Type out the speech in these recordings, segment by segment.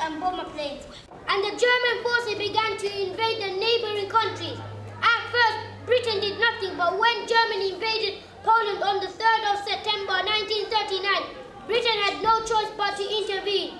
and bomber planes. And the German forces began to invade the neighboring countries. At first, Britain did nothing, but when Germany invaded Poland on the 3rd of September 1939, Britain had no choice but to intervene.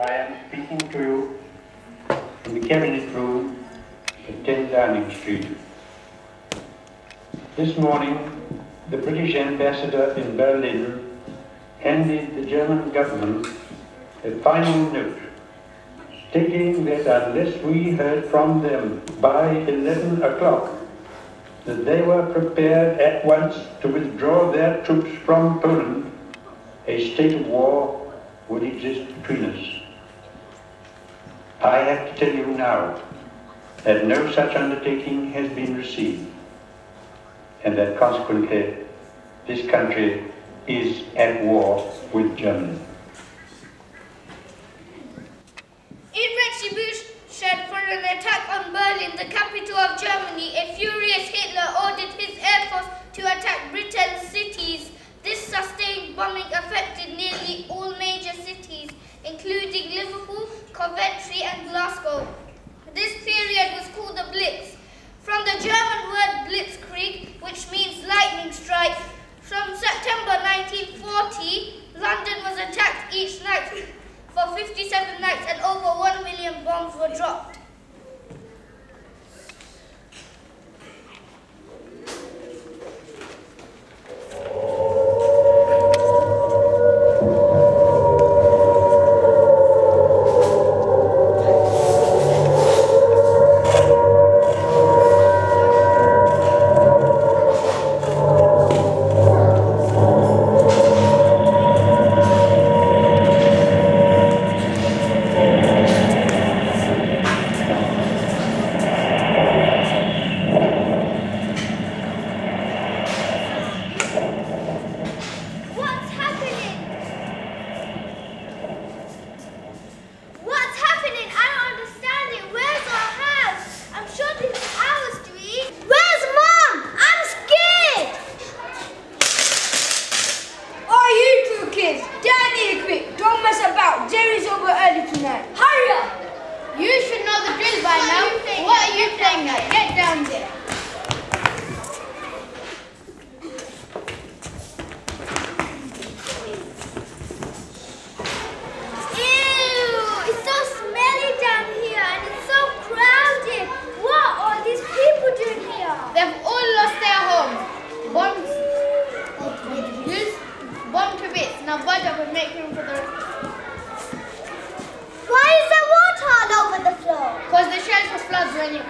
I am speaking to you in the Cabinet Room at 10 Downing Street. This morning, the British ambassador in Berlin handed the German government a final note stating that unless we heard from them by 11 o'clock, that they were prepared at once to withdraw their troops from Poland, a state of war would exist between us. I have to tell you now that no such undertaking has been received and that consequently this country is at war with Germany. In retribution for an attack on Berlin, the capital of Germany, a furious Hitler ordered his air force to attack Britain's cities. This sustained bombing affected nearly all major cities, including Liverpool, Coventry and Glasgow. This period was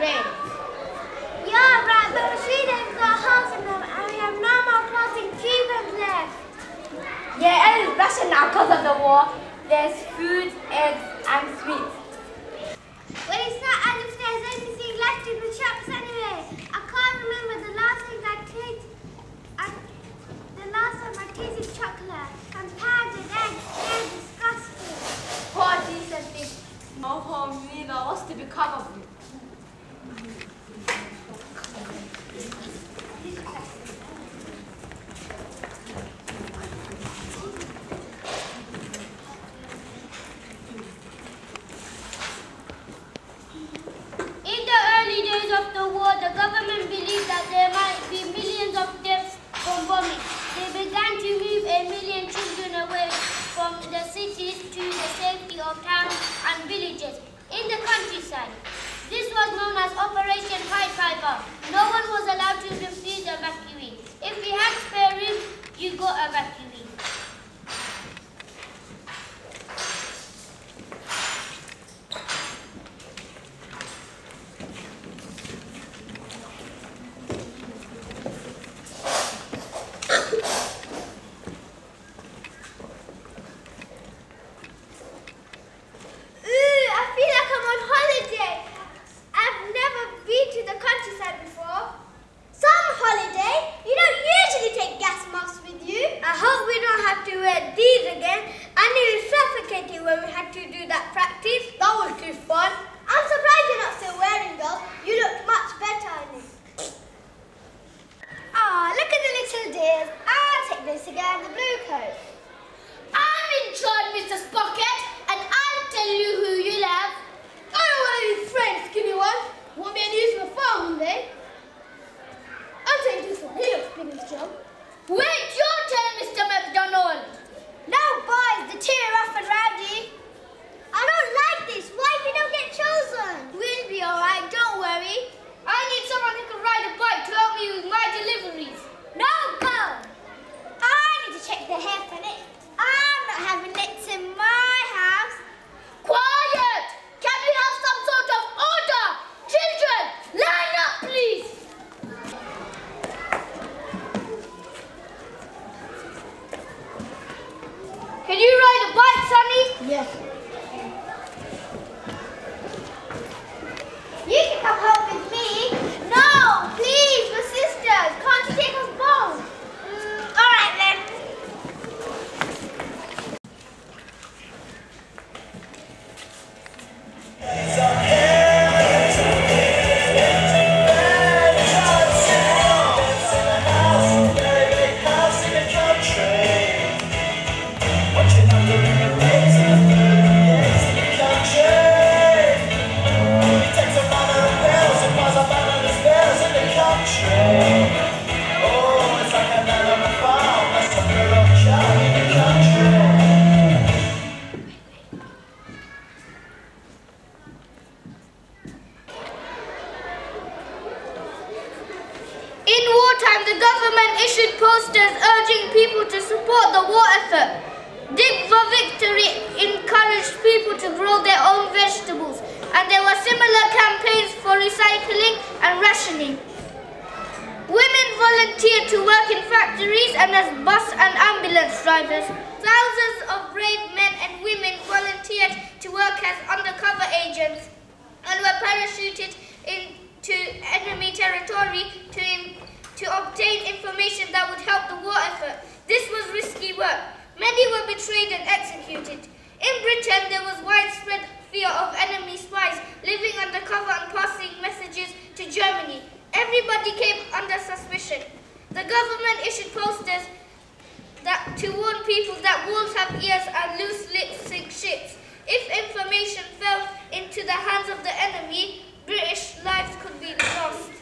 red. Yeah, right, but the tree names got holes in them and we have no more crossing treatments left. Yeah, and it's Russian now because of the war. There's food and So Can you ride a bike, Sonny? Yes. petition posters urging people to support the war effort. Dig for Victory encouraged people to grow their own vegetables and there were similar campaigns for recycling and rationing. Women volunteered to work in factories and as bus and ambulance drivers. Thousands of brave men and women volunteered to work as undercover agents and were parachuted into enemy territory to information that would help the war effort. This was risky work. Many were betrayed and executed. In Britain, there was widespread fear of enemy spies living undercover and passing messages to Germany. Everybody came under suspicion. The government issued posters that, to warn people that wolves have ears and loose lips sink ships. If information fell into the hands of the enemy, British lives could be lost.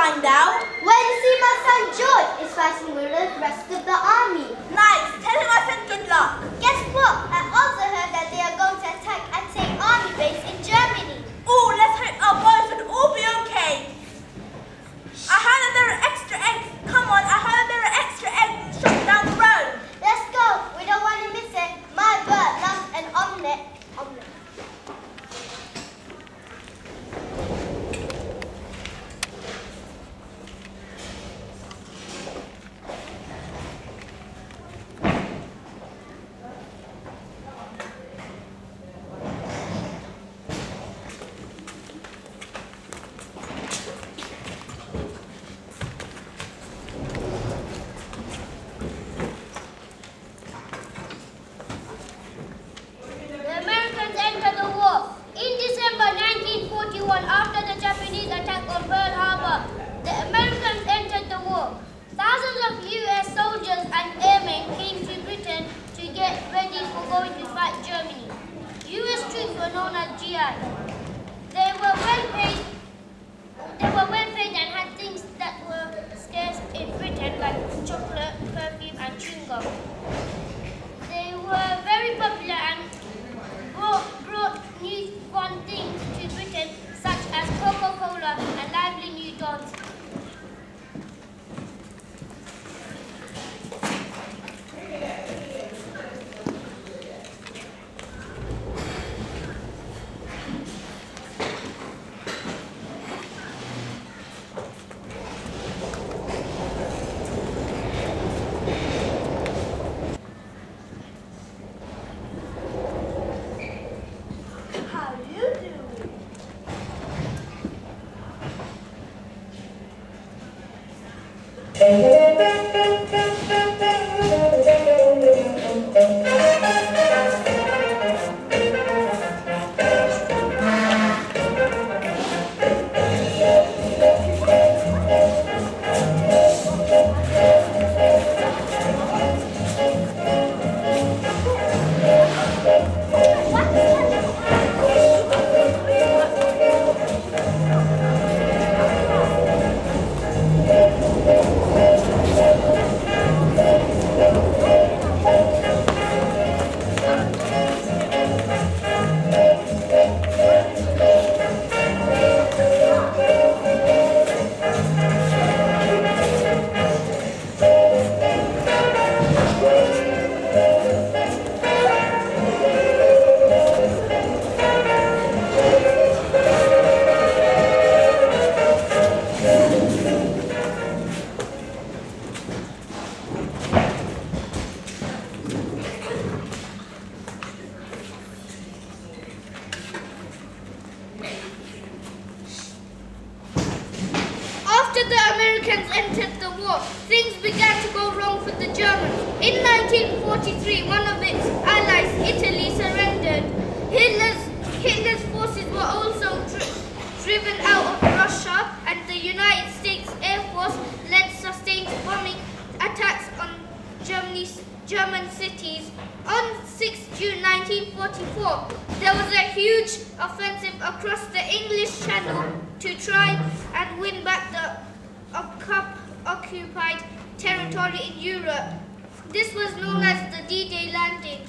find out? When my son George is fighting with the rest of the army. Nice! Going to fight Germany. US troops were known as GI. They were well paid. They were well paid and had things that were scarce in Britain like chocolate, perfume and chewing gum. They were very popular and After of Russia, and the United States Air Force led sustained bombing attacks on Germany's German cities. On 6 June 1944, there was a huge offensive across the English Channel to try and win back the occupied territory in Europe. This was known as the D-Day landing.